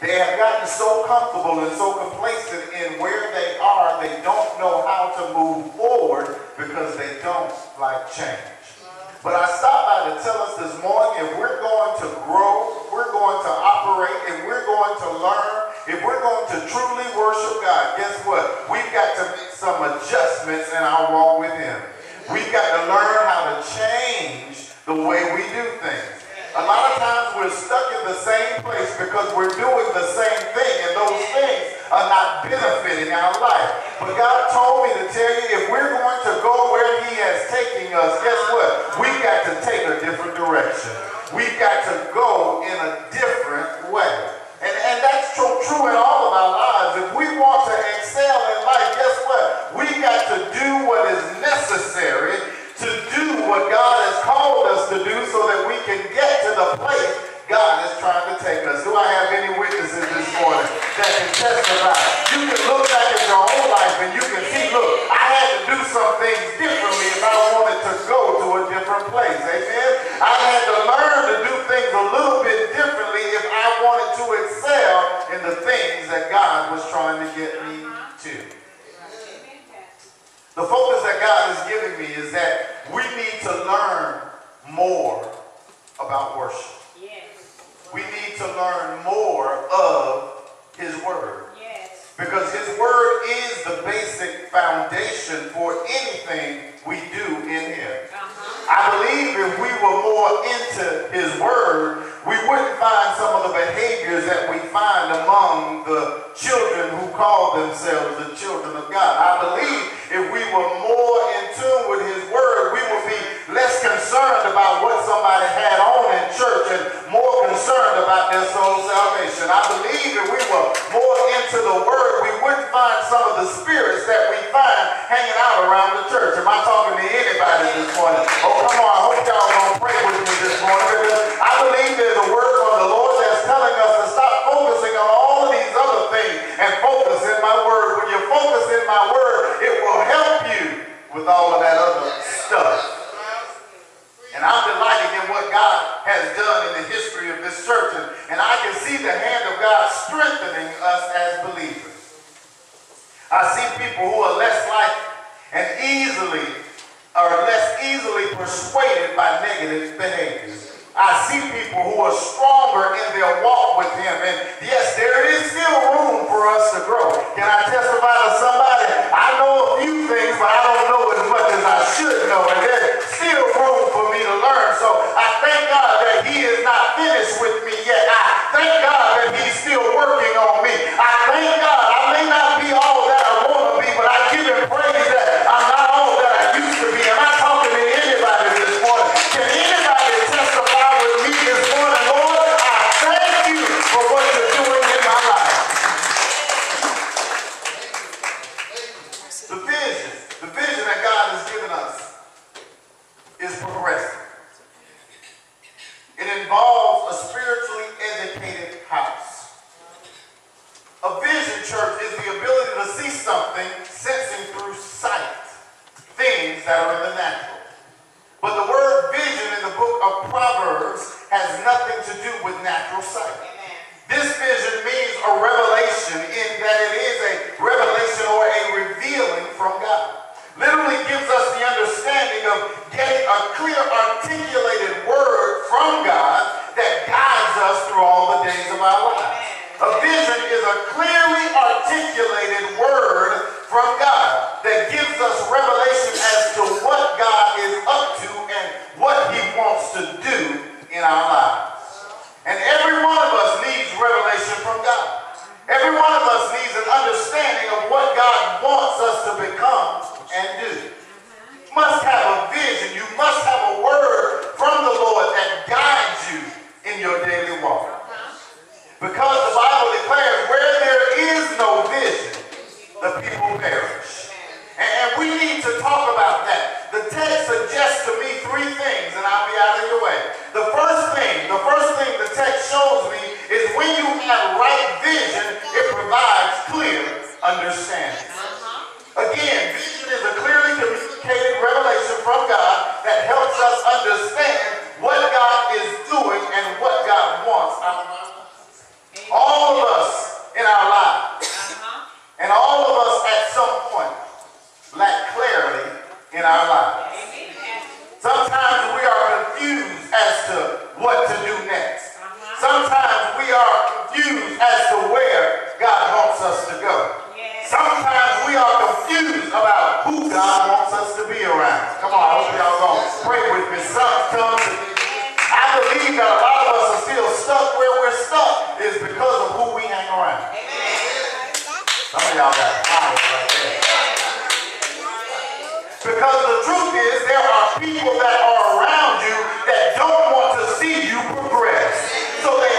They have gotten so comfortable and so complacent in where they are, they don't know how to move forward because they don't like change. But I stopped by to tell us this morning if we're going to grow, we're going to operate, if we're going to learn, if we're going to truly worship God, guess what? We've got to make some adjustments in our walk with Him. We've got to learn how to change the way we do things. A lot of times we're stuck in the same place because we're doing the same thing, and those things are not benefiting our life. But God told me to tell you if we're going to go where He has taking us, guess what? We've got to take a different direction. We've got to go in a different way. And, and that's so true in all of our lives. If we want to excel in life, guess what? We've got to do what is necessary to do what God has called us to do so that we can get to the place God is trying to take us. Do I have any witnesses this morning that can testify? You can look back at your own life and you can see, look, I had to do something anymore. Because the Bible declares where there is no vision, the people perish. And, and we need to talk about that. The text suggests to me three things, and I'll be out of your way. The first thing, the first thing the text shows me is when you have right vision, it provides clear understanding. Again, vision is a clearly communicated revelation from God that helps us understand Because the truth is, there are people that are around you that don't want to see you progress. So they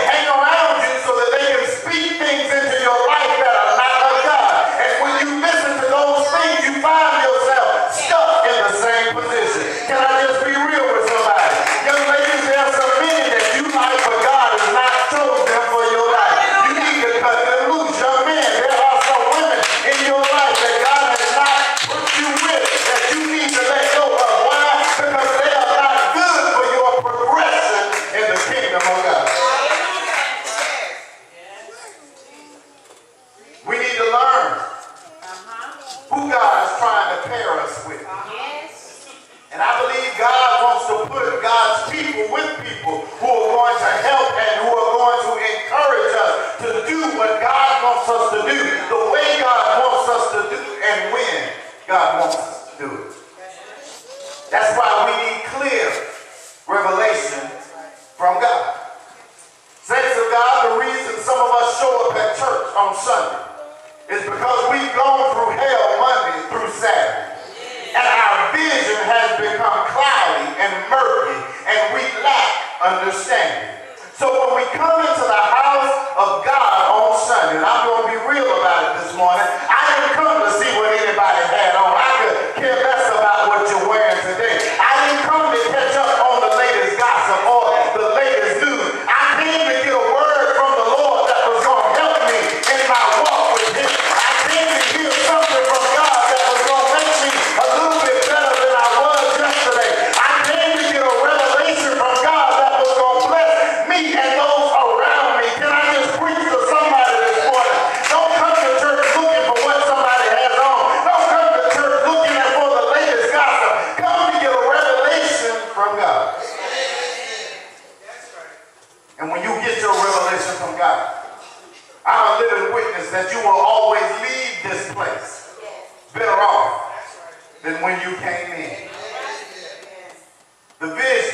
on Sunday. It's because we've gone through hell Monday through Saturday. And our vision has become cloudy and murky, and we lack understanding. than when you came in. The vision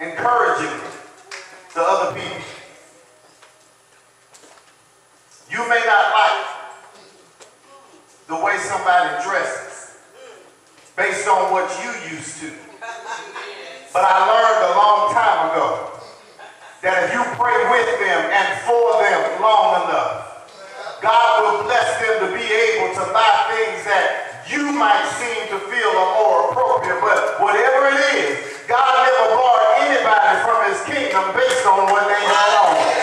encouraging to other people. You may not like the way somebody dresses based on what you used to. But I learned a long time ago that if you pray with them and for them long enough, God will bless them to be able to buy things that you might seem to feel are more appropriate. But whatever it is, God never barred anybody from his kingdom based on what they had on.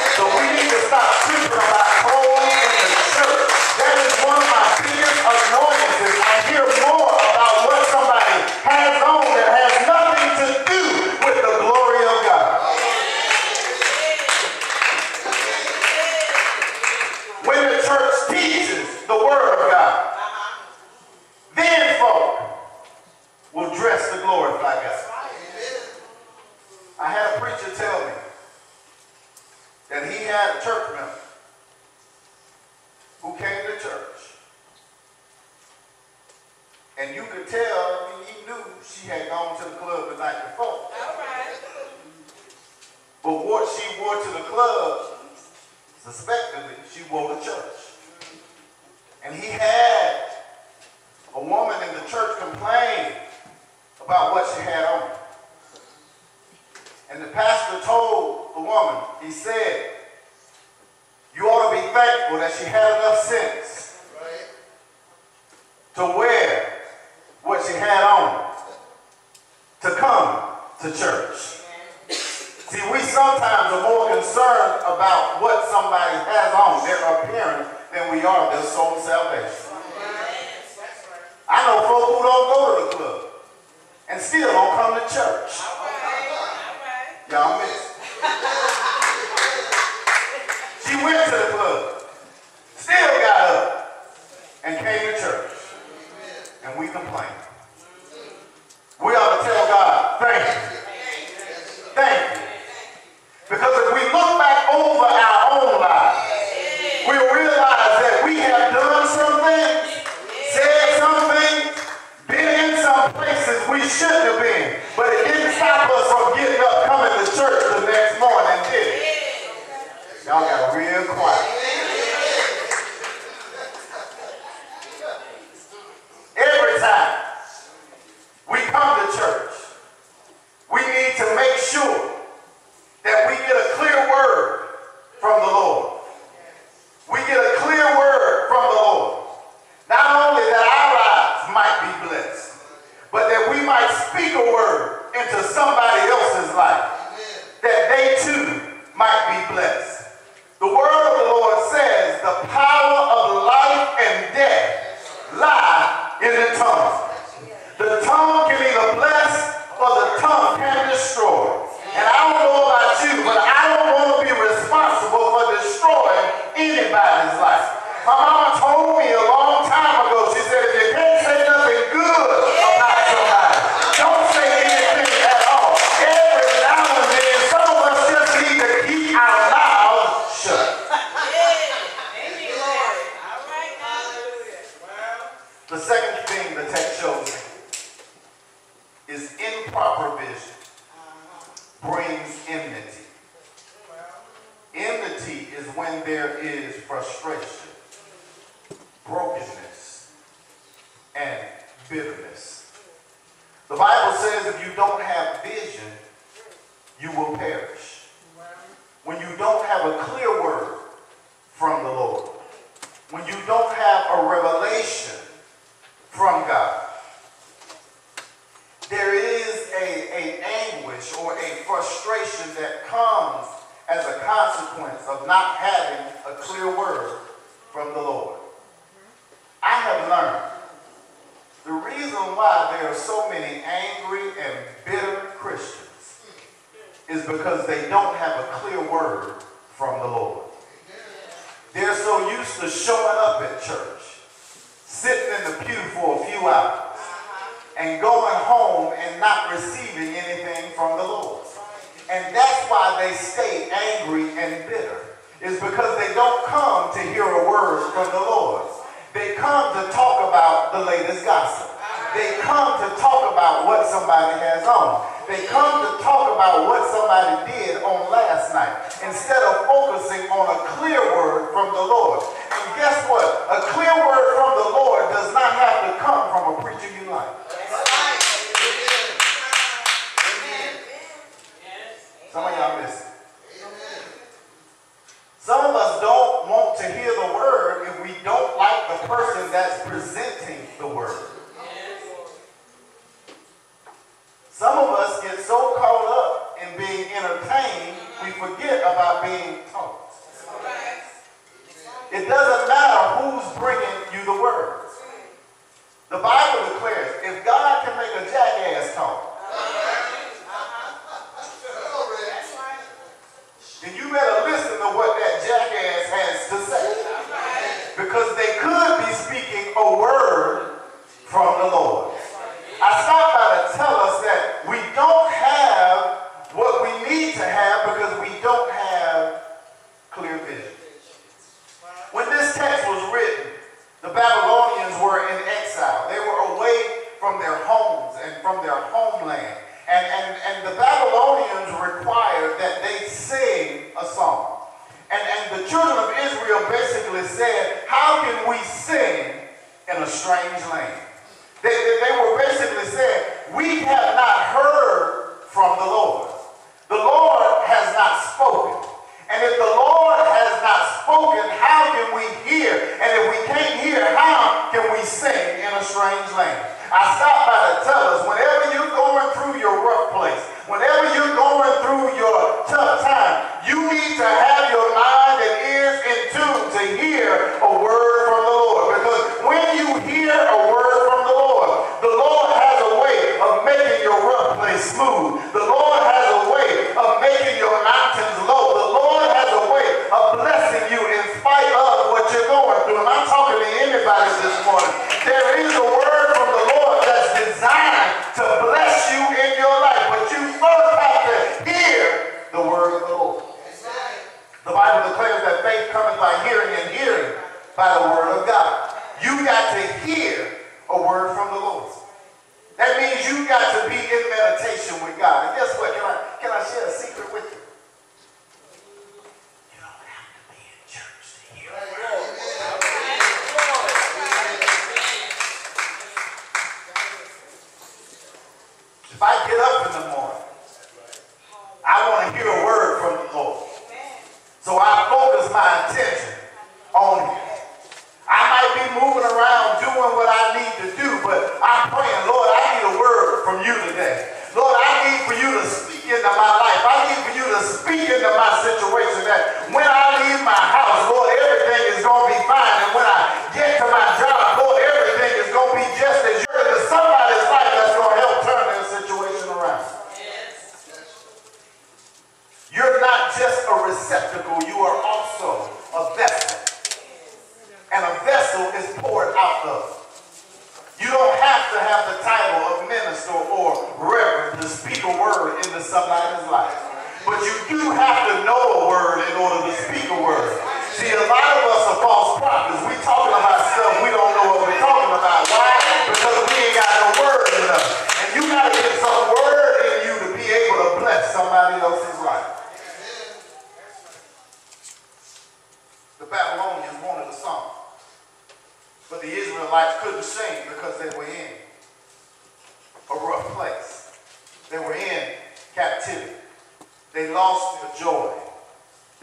Who came to church. And you could tell, I mean, he knew she had gone to the club the night before. All right. But what she wore to the club, suspectively, she wore to church. And he had a woman in the church complain about what she had on. And the pastor told the woman, he said, you ought to be thankful that she had enough sense to wear what she had on to come to church. See, we sometimes are more concerned about what somebody has on, their appearance, than we are their soul salvation. I know folk who don't go to the club and still don't come to church. All right. All right. Y'all miss. She went to the club, still got up, and came to church. And we complain. We ought to tell God, thank you. Thank you. Because if we look back over our own lives, we'll realize that we have done some things, said some things, been in some places we shouldn't have been. But it didn't stop us from getting up, coming to church the next morning, did it? Y'all got real quiet. Every time we come to church, we need to make sure that we get a clear word from the Lord. We get a clear word from the Lord. Not only that our lives might be blessed, but that we might speak a word into somebody else's life, that they too might be blessed. The word of the Lord says the power of life and death lie in the tongue. The tongue can either bless or the tongue can destroy. And I don't know about you, but I don't want to be responsible for destroying anybody's life. My mama told me a long time ago, she said, if you can't say nothing good about somebody, don't say anything at all. Every now and then, some of us just need to keep our mouths shut. Thank you, Lord. All right. Hallelujah. The second thing the text shows me is improper vision brings enmity. Enmity is when there is frustration, brokenness, and bitterness. The Bible says if you don't have vision, you will perish. When you don't have a clear word from the Lord, when you don't have a revelation from God, there is a, a anguish or a frustration that comes as a consequence of not having a clear word from the Lord. I have learned the reason why there are so many angry and bitter Christians is because they don't have a clear word from the Lord. They're so used to showing up at church, sitting in the pew for a few hours, and going home and not receiving anything from the Lord. And that's why they stay angry and bitter. Is because they don't come to hear a word from the Lord. They come to talk about the latest gossip. They come to talk about what somebody has on. They come to talk about what somebody did on last night instead of focusing on a clear word from the Lord. And guess what? A clear word from the Lord does not have to come from a preacher you like. Some of y'all miss. Some of us don't want to hear the word if we don't like the person that's presenting the word. Some of us get so caught up in being entertained, we forget about being taught. It doesn't matter who's bringing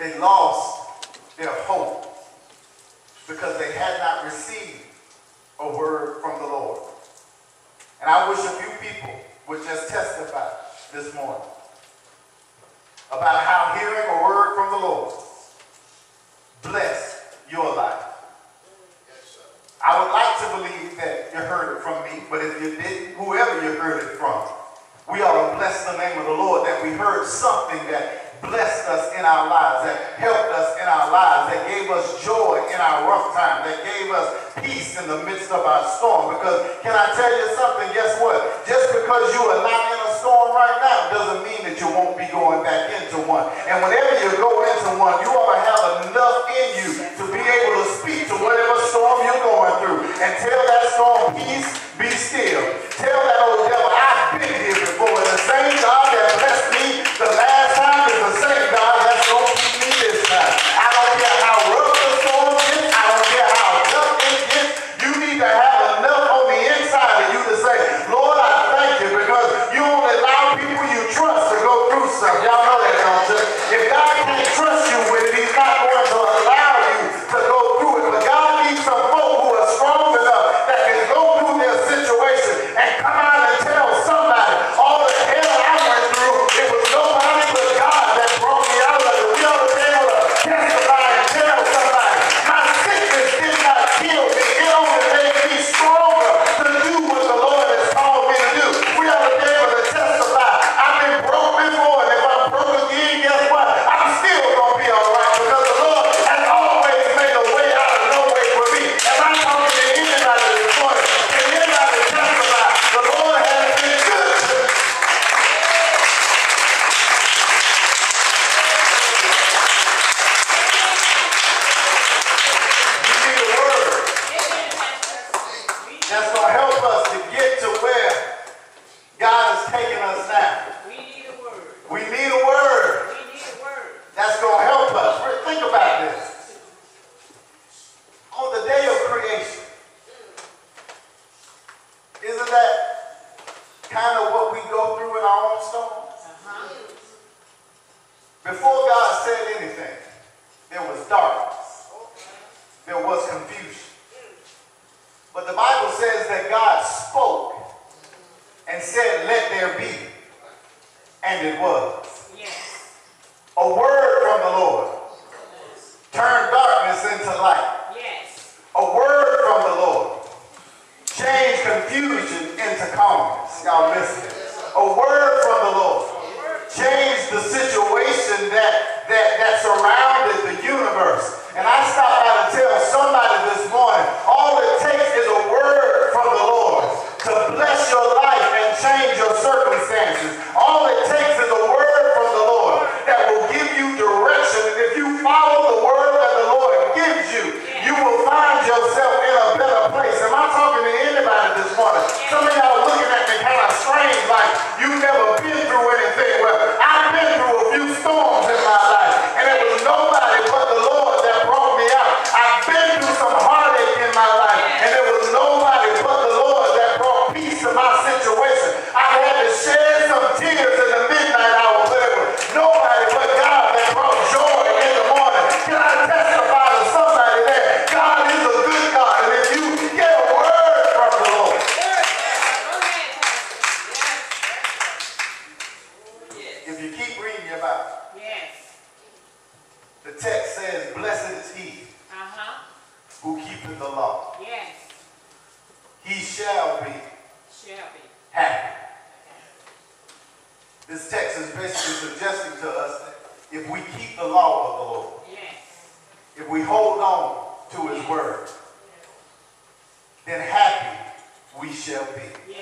They lost their hope because they had not received a word from the Lord. And I wish a few people would just testify this morning about how hearing a word from the Lord blessed your life. I would like to believe that you heard it from me, but if you didn't, whoever you heard it from, we ought to bless the name of the Lord that we heard something that blessed us in our lives, that helped us in our lives, that gave us joy in our rough time, that gave us peace in the midst of our storm. Because can I tell you something? Guess what? Just because you are not in a storm right now doesn't mean that you won't be going back into one. And whenever you go into one, you ought to have enough in you to be able to speak to whatever storm you're going through and tell that storm, peace, be still. Tell that old devil, I've been here before, and the same God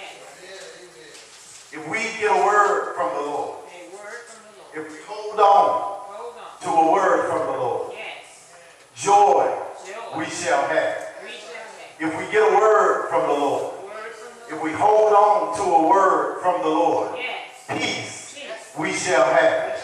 Yes. If we get a word from the Lord, a word from the Lord. if we hold on, hold on, to a word from the Lord, yes. joy, joy, we shall have. If we get a word from the Lord, if we hold on to a word from the Lord, peace, we shall have.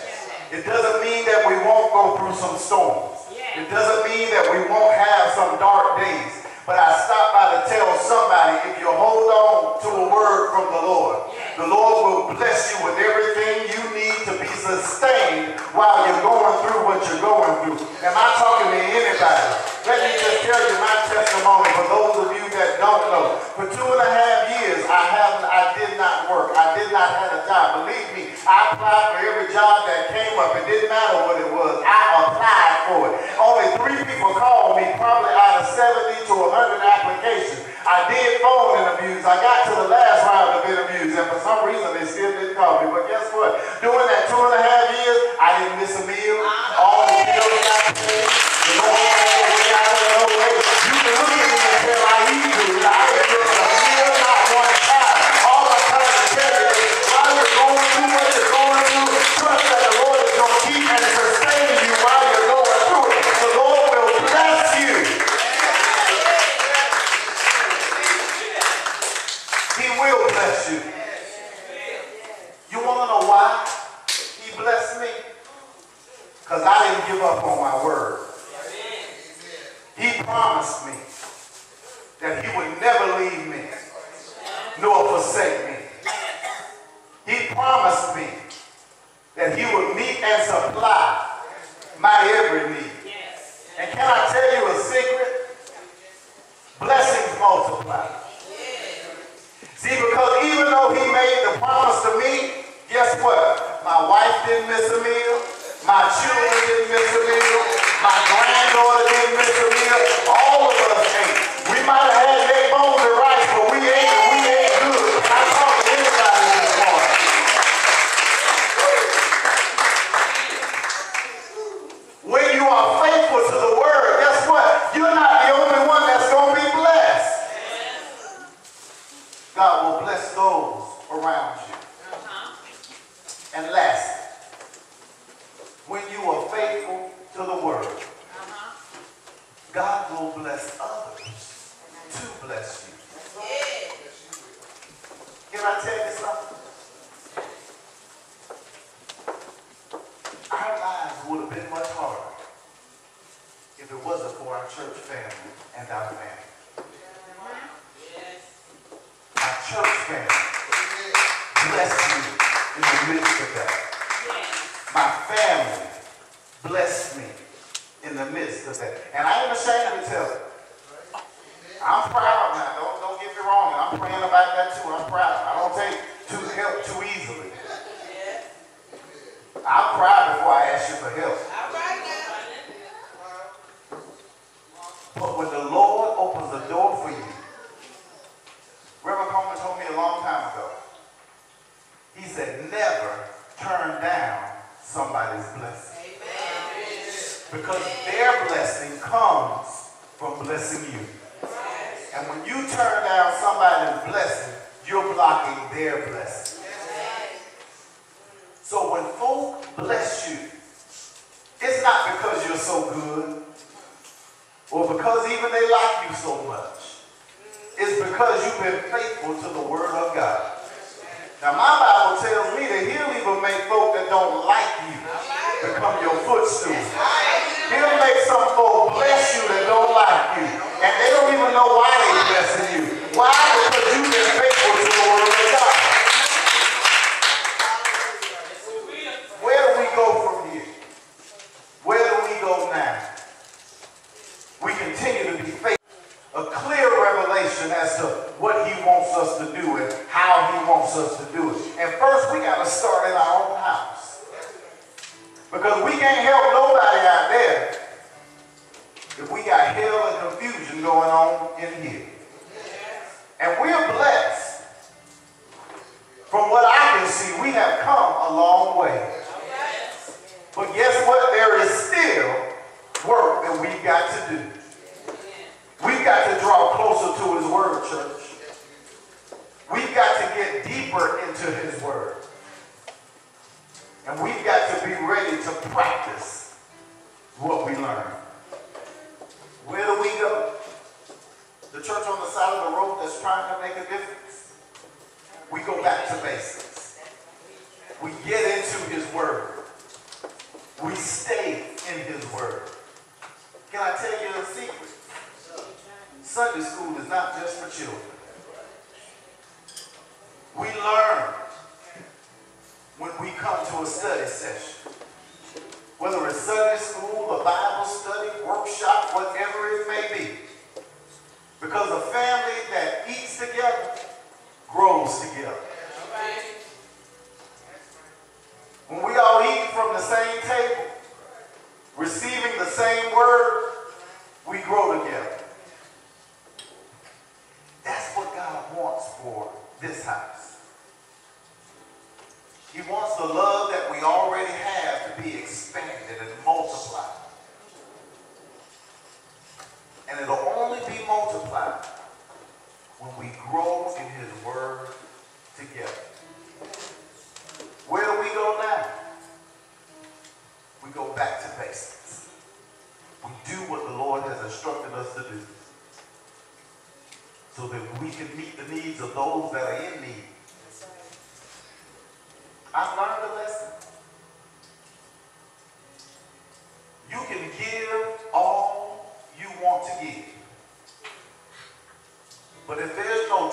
It doesn't mean that we won't go through some storms. It doesn't mean that we won't have some dark days. But I stop by to tell somebody, if you hold on to a word from the Lord, the Lord will bless you with everything you need to be sustained while you're going through what you're going through. Am I talking to anybody? Let me just tell you my testimony for those of you that don't know. For two and a half years, I have work. I did not have a job. Believe me, I applied for every job that came up. It didn't matter what it was. I applied for it. Only three people called me, probably out of 70 to 100 applications. I did phone interviews. I got to the last round of interviews, and for some reason, they still didn't call me. But guess what? During that two and a half years, I didn't miss a meal. All the meals got paid. wants us to do it, how he wants us to do it. And first, we got to start in our own house. Because we can't help nobody out there if we got hell and confusion going on in here. And we're blessed. From what I can see, we have come a long way. But guess what? There is still work that we've got to do. We've got to draw closer to his word, church. We've got to get deeper into his word. And we've got to be ready to practice what we learn. Where do we go? The church on the side of the road that's trying to make a difference. We go back to basics. We get into his word. We stay in his word. Can I tell you a secret? Sunday school is not just for children. We learn when we come to a study session. Whether it's Sunday school, a Bible study, workshop, whatever it may be. Because a family that eats together grows together. When we all eat from the same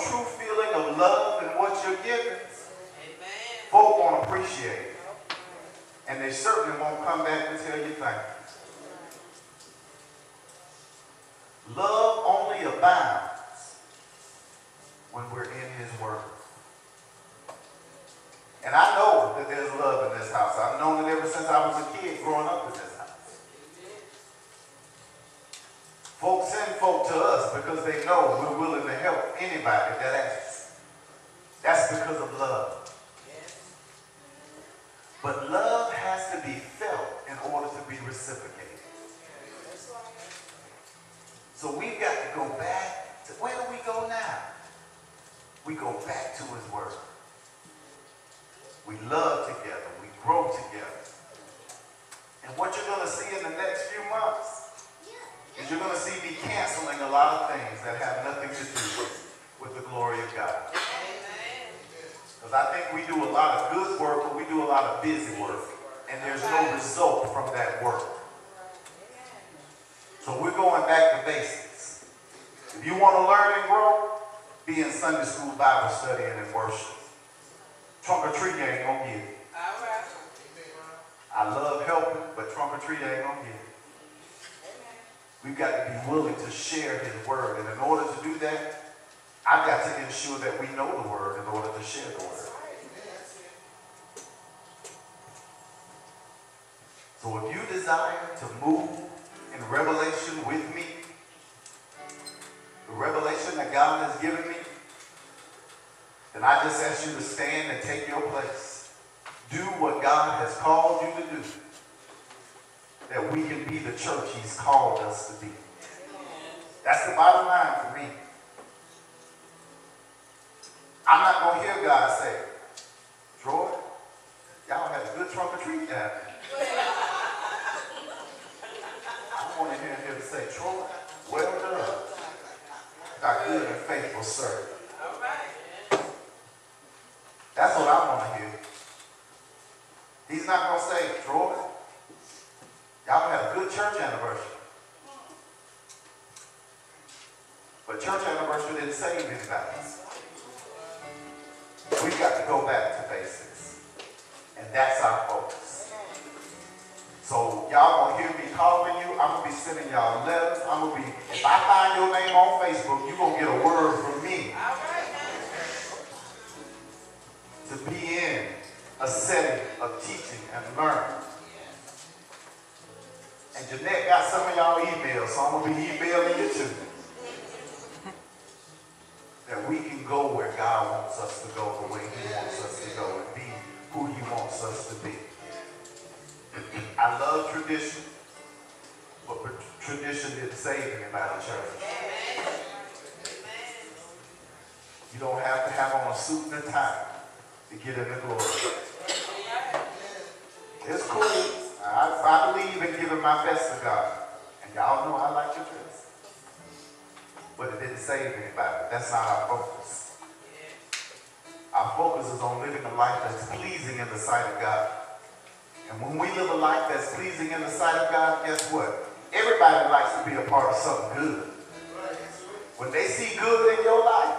true feeling of love and what you're giving, Amen. folk won't appreciate it. And they certainly won't come back and tell you thank you. basics. If you want to learn and grow, be in Sunday school Bible study and in worship. Trunk or treat ain't gonna get it. All right. I love helping, but trunk or treat ain't gonna get it. We've got to be willing to share his word. And in order to do that, I've got to ensure that we know the word in order to share the word. So if you desire to move in revelation with me, that God has given me, then I just ask you to stand and take your place. Do what God has called you to do. That we can be the church he's called us to be. That's the bottom line for me. I'm not going to hear God say, Troy, y'all had a good trunk or treat down I want to hear him say, Troy, well done, thy good and faithful servant. I, I believe in giving my best to God. And y'all know I like your dress but it didn't save anybody. That's not our focus. Our focus is on living a life that's pleasing in the sight of God. And when we live a life that's pleasing in the sight of God, guess what? Everybody likes to be a part of something good. When they see good in your life,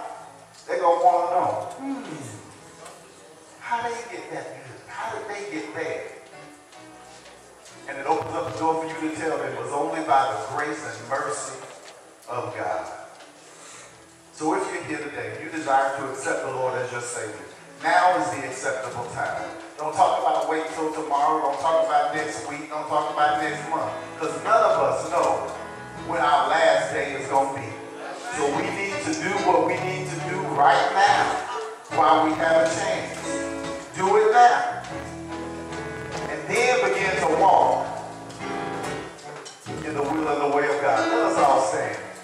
they're going to want to know, hmm, how they get that good? How did they get there? And it opens up the door for you to tell them it was only by the grace and mercy of God. So if you're here today you desire to accept the Lord as your Savior, now is the acceptable time. Don't talk about wait till tomorrow. Don't talk about next week. Don't talk about next month. Because none of us know when our last day is going to be. So we need to do what we need to do right now while we have a chance. Do it now. Then begin to walk in the will and the way of God. Let us all stand.